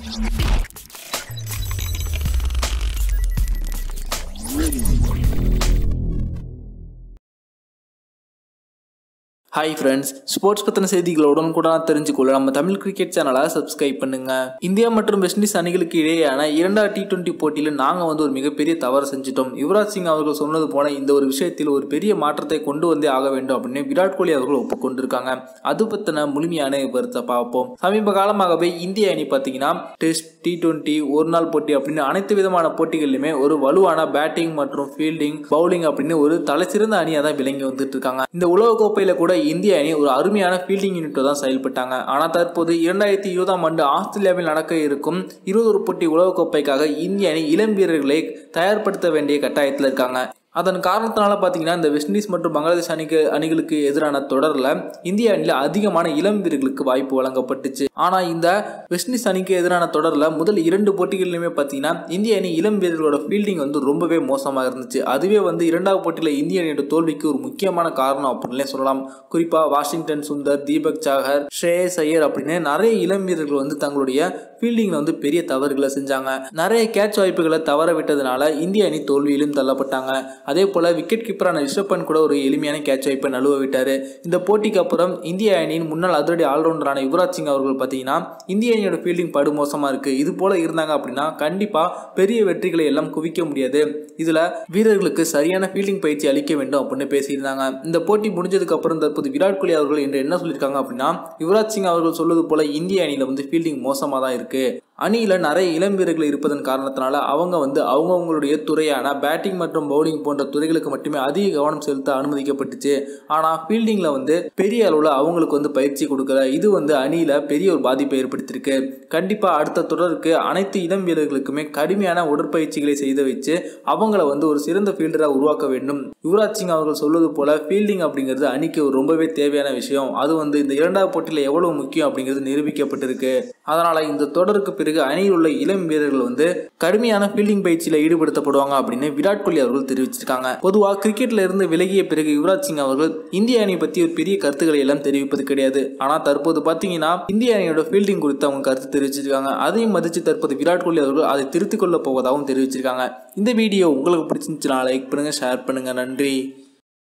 Thank you. Hi friends sports பற்றின கூட உடனுக்குடன் தெரிஞ்சுக்கொள்ள நம்ம தமிழ் கிரிக்கெட் சேனலை சப்ஸ்கிரைப் பண்ணுங்க. இந்தியா மற்றும் வெஸ்ட் இண்டீஸ் அணிகளுக்கு இடையேயான இரண்டாவது டி டுவெண்ட்டி போட்டியில் நாங்கள் வந்து ஒரு மிகப்பெரிய தவறு செஞ்சிட்டோம். யுவராஜ் சிங் அவர்கள் சொன்னது போல இந்த ஒரு விஷயத்தில் ஒரு பெரிய மாற்றத்தை கொண்டு வந்தே ஆக வேண்டும் அப்படின்னு விராட் கோலி அவர்கள் ஒப்புக்கொண்டிருக்காங்க. அது பற்றின முழுமையான விவரத்தை பார்ப்போம். சமீப காலமாகவே இந்திய அணி பார்த்தீங்கன்னா டெஸ்ட் டி டுவெண்ட்டி ஒரு நாள் போட்டி அப்படின்னு அனைத்து விதமான போட்டிகளிலுமே ஒரு வலுவான பேட்டிங் மற்றும் ஃபீல்டிங் பவுலிங் அப்படின்னு ஒரு தலைசிறந்த அணியாக தான் விளங்கி வந்துட்டு இருக்காங்க. இந்த உலக கோப்பையில் கூட இந்திய அணி ஒரு அருமையான ஃபீல்டிங் யூனிட்டை தான் செயல்பட்டாங்க. ஆனால் தற்போது இரண்டாயிரத்தி இருபதாம் ஆண்டு ஆஸ்திரேலியாவில் நடக்க இருக்கும் இருபது போட்டி உலகக்கோப்பைக்காக இந்திய அணி இளம் வீரர்களை தயார்படுத்த வேண்டிய கட்டாயத்தில் இருக்காங்க. அதன் காரணத்தினால பார்த்தீங்கன்னா இந்த வெஸ்ட் இண்டீஸ் மற்றும் பங்களாதேஷ் அணிக்கு அணிகளுக்கு எதிரான தொடரில் இந்திய அணியில் அதிகமான இளம் வீரர்களுக்கு வாய்ப்பு வழங்கப்பட்டுச்சு. ஆனால் இந்த வெஸ்ட் இண்டீஸ் அணிக்கு எதிரான தொடரில் முதல் இரண்டு போட்டிகளிலுமே பார்த்தீங்கன்னா இந்திய அணி இளம் வீரர்களோட ஃபீல்டிங் வந்து ரொம்பவே மோசமாக இருந்துச்சு. அதுவே வந்து இரண்டாவது போட்டியில் இந்திய அணியோட தோல்விக்கு ஒரு முக்கியமான காரணம் அப்படின்னே சொல்லலாம். குறிப்பாக வாஷிங்டன் சுந்தர் தீபக் சாகர் ஷ்ரேயஸ் ஐயர் அப்படின்னு நிறைய இளம் வீரர்கள் வந்து தங்களுடைய ஃபீல்டிங்கில் வந்து பெரிய தவறுகளை செஞ்சாங்க. நிறைய கேட்ச் வாய்ப்புகளை தவற விட்டதுனால இந்திய அணி தோல்வியிலும் தள்ளப்பட்டாங்க. அதே போல் விக்கெட் கீப்பரான ரிஷப்பன் கூட ஒரு எளிமையான கேட்சை இப்போ நழுவ விட்டார். இந்த போட்டிக்கு அப்புறம் இந்திய அணியின் முன்னாள் அதிரடி ஆல்ரவுண்டரான யுவராஜ் சிங் அவர்கள் பார்த்தீங்கன்னா இந்திய அணியோட ஃபீல்டிங் படு மோசமாக இருக்குது இது போல் இருந்தாங்க அப்படின்னா கண்டிப்பாக பெரிய வெற்றிகளை எல்லாம் குவிக்க முடியாது. இதில் வீரர்களுக்கு சரியான ஃபீல்டிங் பயிற்சி அளிக்க வேண்டும் அப்படின்னு பேசியிருந்தாங்க. இந்த போட்டி முடிஞ்சதுக்கு அப்புறம் தற்போது விராட் கோலி அவர்கள் என்று என்ன சொல்லியிருக்காங்க அப்படின்னா யுவராஜ் சிங் அவர்கள் சொல்வது போல இந்திய அணியில் வந்து ஃபீல்டிங் மோசமாக தான் இருக்குது அணியில் நிறைய இளம் வீரர்கள் இருப்பதன் காரணத்தினால அவங்க வந்து அவங்கவுங்களுடைய துறையான பேட்டிங் மற்றும் பவுலிங் போன்ற துறைகளுக்கு மட்டுமே அதிக கவனம் செலுத்த அனுமதிக்கப்பட்டுச்சு. ஆனால் ஃபீல்டிங்கில் வந்து பெரிய அளவில் அவங்களுக்கு வந்து பயிற்சி கொடுக்கல. இது வந்து அணியில் பெரிய ஒரு பாதிப்பை ஏற்படுத்தியிருக்கு. கண்டிப்பாக அடுத்த தொடருக்கு அனைத்து இளம் வீரர்களுக்குமே கடுமையான உடற்பயிற்சிகளை செய்து வச்சு அவங்கள வந்து ஒரு சிறந்த ஃபீல்டராக உருவாக்க வேண்டும். யுவராஜ் சிங் அவர்கள் சொல்வது போல ஃபீல்டிங் அப்படிங்கிறது அணிக்கு ஒரு ரொம்பவே தேவையான விஷயம். அது வந்து இந்த இரண்டாவது போட்டியில் எவ்வளவு முக்கியம் அப்படிங்கிறது நிரூபிக்கப்பட்டிருக்கு. அதனால் இந்த தொடருக்கு பிறகு அணியில் உள்ள இளம் வீரர்கள் வந்து கடுமையான ஃபீல்டிங் பயிற்சியில் ஈடுபடுத்தப்படுவாங்க அப்படின்னு விராட் கோலி அவர்கள் தெரிவிச்சிருக்காங்க. பொதுவாக கிரிக்கெட்ல இருந்து விலகிய பிறகு யுவராஜ் சிங் அவர்கள் இந்திய அணி பற்றி ஒரு பெரிய கருத்துக்களை எல்லாம் தெரிவிப்பது கிடையாது. ஆனால் தற்போது பார்த்தீங்கன்னா இந்திய அணியோட ஃபீல்டிங் குறித்து அவங்க கருத்து தெரிவிச்சிருக்காங்க. அதையும் மதித்து தற்போது விராட் கோலி அவர்கள் அதை திருத்திக் கொள்ள போவதாகவும் தெரிவிச்சிருக்காங்க. இந்த வீடியோ உங்களுக்கு பிடிச்சிருந்துச்சுன்னா லைக் பண்ணுங்கள் ஷேர் பண்ணுங்கள் நன்றி.